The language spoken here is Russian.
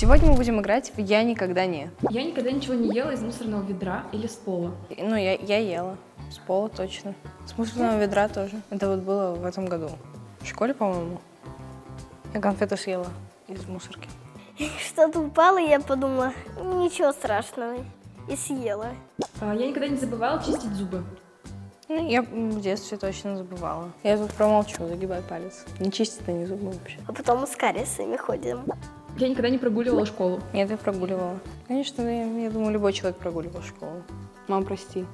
Сегодня мы будем играть в «Я никогда не». Я никогда ничего не ела из мусорного ведра или с пола. Ну, я, я ела. С пола точно. С мусорного ведра тоже. Это вот было в этом году. В школе, по-моему. Я конфету съела из мусорки. Что-то упало, и я подумала, ничего страшного. И съела. А, Я никогда не забывала чистить зубы. Ну, я в детстве точно забывала. Я тут промолчу, загибай палец. Не чистит они зубы вообще. А потом мы с кариесами ходим. Я никогда не прогуливала школу. Нет, я прогуливала. Конечно, я, я думаю, любой человек прогуливал школу. Мам, прости.